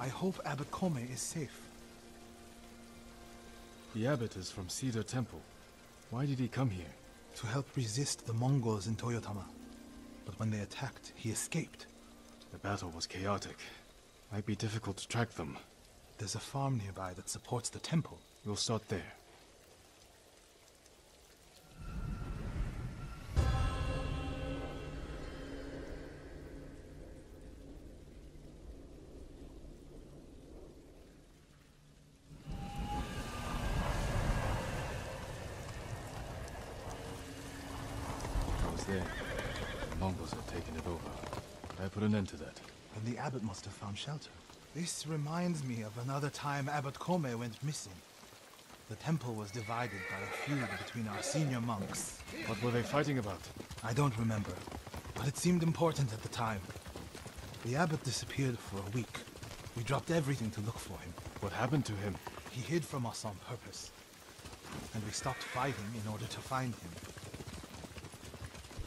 I hope Abbot Kome is safe. The abbot is from Cedar Temple. Why did he come here? To help resist the Mongols in Toyotama. But when they attacked, he escaped. The battle was chaotic. Might be difficult to track them. There's a farm nearby that supports the temple. We'll start there. There. The Mongols had taken it over. I put an end to that. And the abbot must have found shelter. This reminds me of another time Abbot Kome went missing. The temple was divided by a feud between our senior monks. What were they fighting about? I don't remember, but it seemed important at the time. The abbot disappeared for a week. We dropped everything to look for him. What happened to him? He hid from us on purpose. And we stopped fighting in order to find him.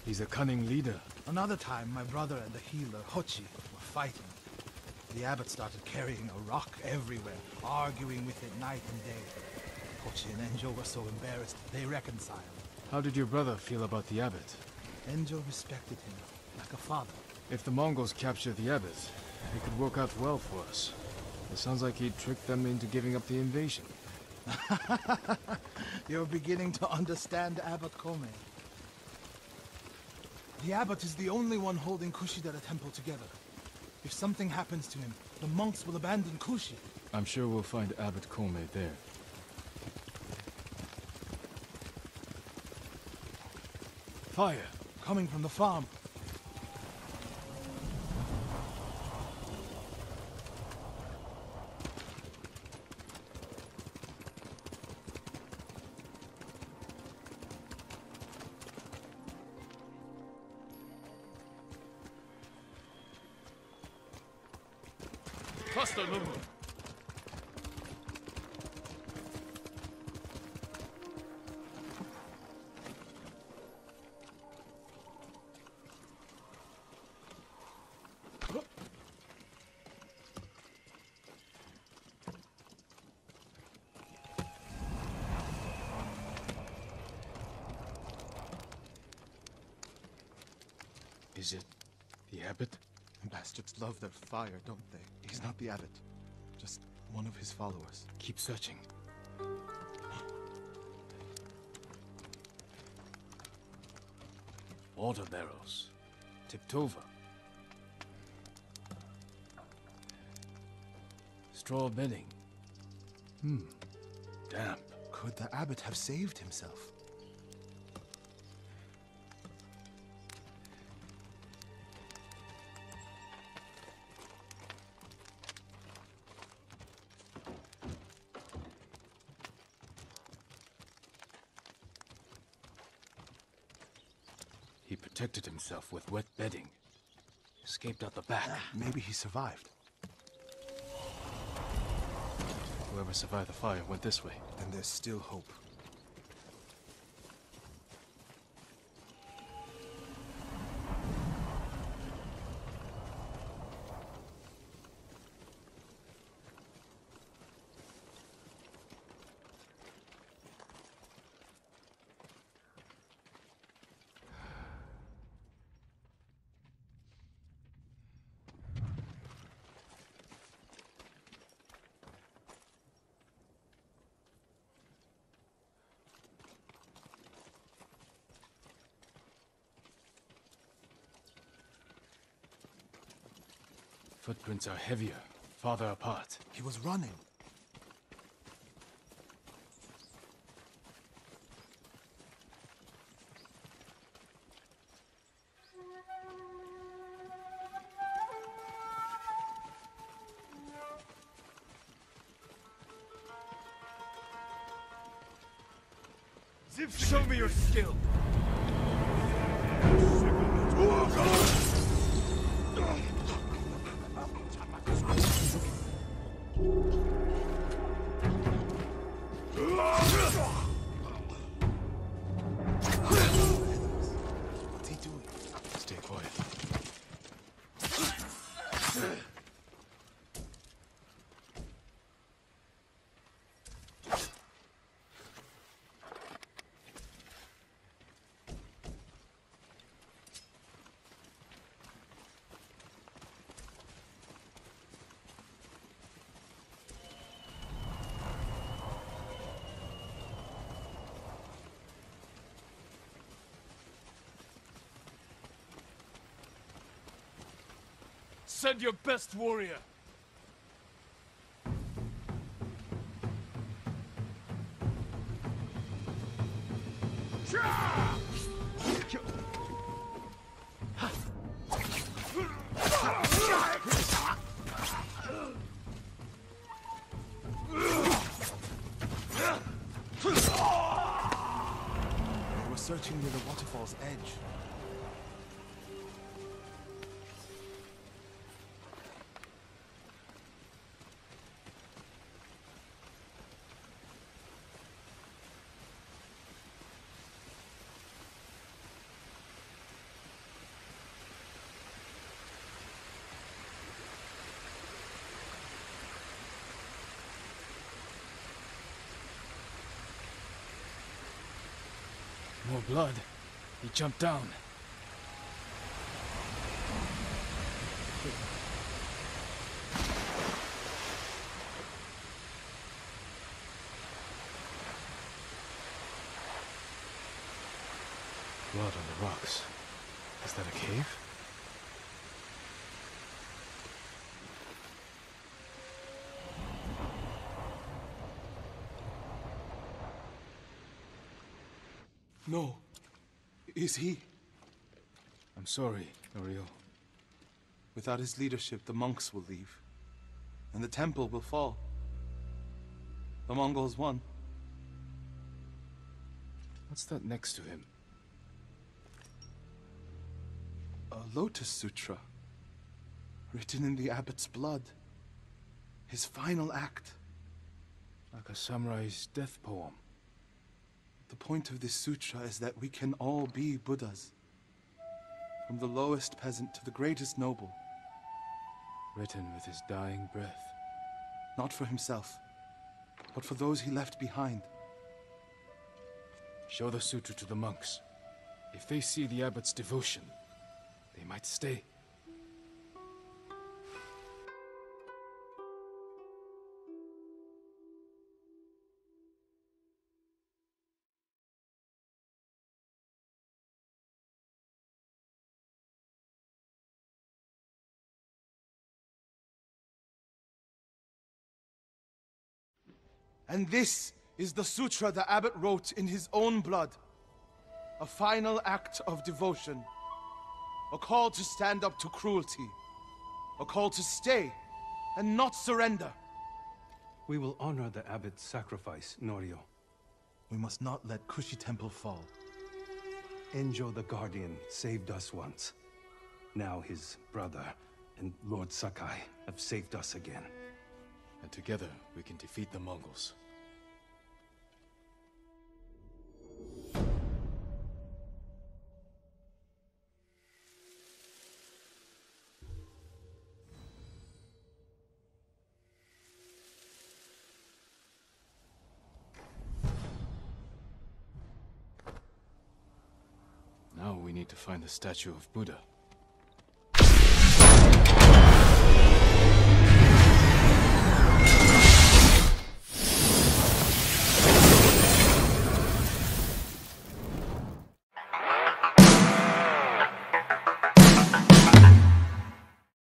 He's a cunning leader. Another time, my brother and the healer, Hochi, were fighting. The abbot started carrying a rock everywhere, arguing with it night and day. Hochi and Enjo were so embarrassed, they reconciled. How did your brother feel about the abbot? Enjo respected him, like a father. If the Mongols capture the abbot, it could work out well for us. It sounds like he tricked them into giving up the invasion. You're beginning to understand Abbot Kome. The abbot is the only one holding Kushidera Temple together. If something happens to him, the monks will abandon Kushi. I'm sure we'll find Abbot Kome there. Fire! Coming from the farm. Lumu! Is it the abbot? Bastards love their fire, don't they? He's not the abbot. Just one of his followers. Keep searching. Water barrels. Tipped over. Straw bedding. Hmm. Damp. Could the abbot have saved himself? Protected himself with wet bedding. Escaped out the back. Maybe he survived. Whoever survived the fire went this way. Then there's still hope. Footprints are heavier, farther apart. He was running. Show me your skill! Send your best warrior. Were searching near the waterfall's edge. More blood. He jumped down. Blood on the rocks. Is that a cave? No. Is he? I'm sorry, Norio. Without his leadership, the monks will leave. And the temple will fall. The Mongols won. What's that next to him? A Lotus Sutra. Written in the abbot's blood. His final act. Like a samurai's death poem. The point of this sutra is that we can all be Buddhas. From the lowest peasant to the greatest noble. Written with his dying breath. Not for himself, but for those he left behind. Show the sutra to the monks. If they see the abbot's devotion, they might stay. And this is the sutra the abbot wrote in his own blood. A final act of devotion. A call to stand up to cruelty. A call to stay and not surrender. We will honor the abbot's sacrifice, Norio. We must not let Kushi Temple fall. Enjo the Guardian saved us once. Now his brother and Lord Sakai have saved us again. And together we can defeat the Mongols. To find the statue of Buddha.